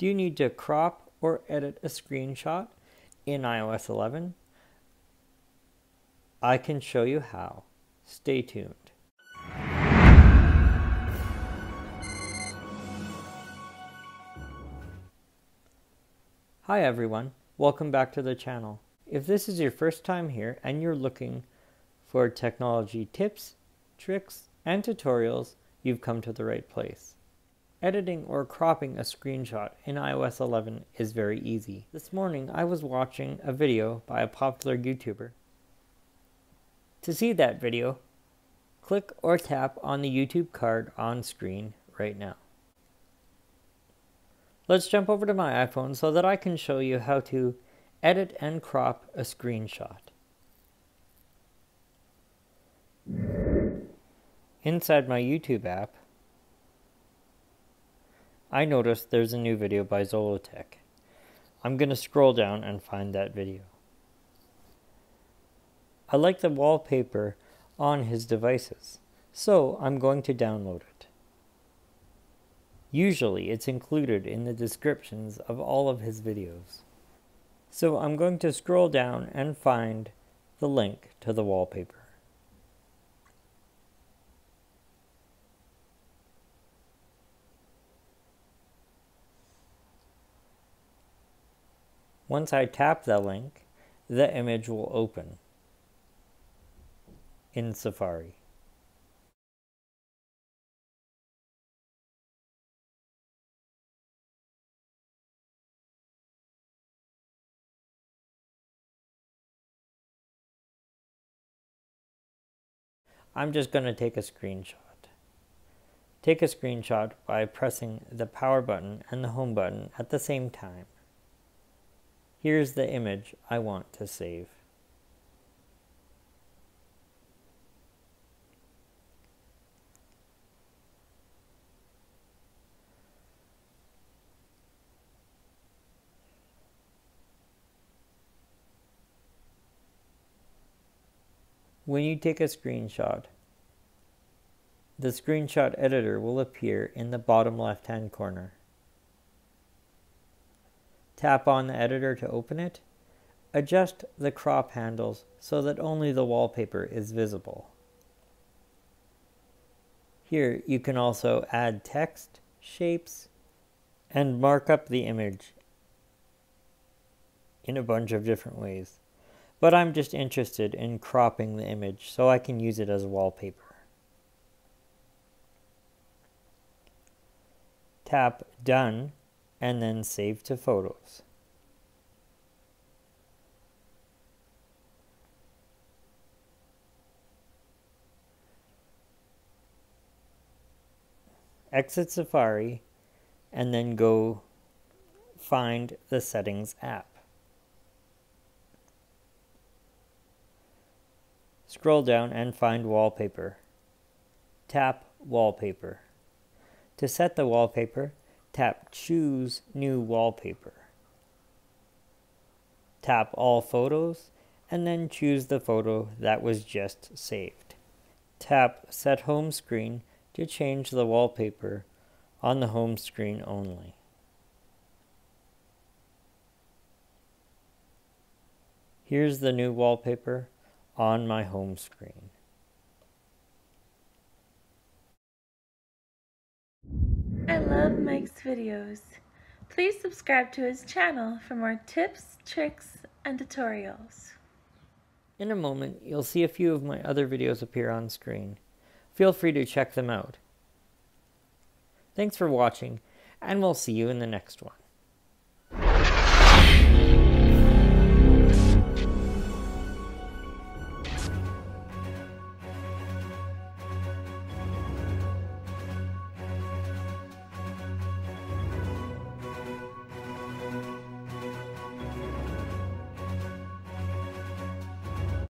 Do you need to crop or edit a screenshot in iOS 11? I can show you how. Stay tuned. Hi everyone, welcome back to the channel. If this is your first time here and you're looking for technology tips, tricks, and tutorials, you've come to the right place. Editing or cropping a screenshot in iOS 11 is very easy. This morning I was watching a video by a popular YouTuber. To see that video, click or tap on the YouTube card on screen right now. Let's jump over to my iPhone so that I can show you how to edit and crop a screenshot. Inside my YouTube app, I noticed there's a new video by Zollotech. I'm going to scroll down and find that video. I like the wallpaper on his devices, so I'm going to download it. Usually it's included in the descriptions of all of his videos. So I'm going to scroll down and find the link to the wallpaper. Once I tap the link, the image will open in Safari. I'm just going to take a screenshot. Take a screenshot by pressing the power button and the home button at the same time. Here's the image I want to save. When you take a screenshot, the screenshot editor will appear in the bottom left hand corner. Tap on the editor to open it. Adjust the crop handles so that only the wallpaper is visible. Here you can also add text, shapes, and mark up the image in a bunch of different ways. But I'm just interested in cropping the image so I can use it as wallpaper. Tap Done and then save to photos. Exit Safari and then go find the settings app. Scroll down and find wallpaper. Tap wallpaper. To set the wallpaper, Tap Choose New Wallpaper. Tap All Photos and then choose the photo that was just saved. Tap Set Home Screen to change the wallpaper on the home screen only. Here's the new wallpaper on my home screen. I love Mike's videos. Please subscribe to his channel for more tips, tricks, and tutorials. In a moment, you'll see a few of my other videos appear on screen. Feel free to check them out. Thanks for watching, and we'll see you in the next one.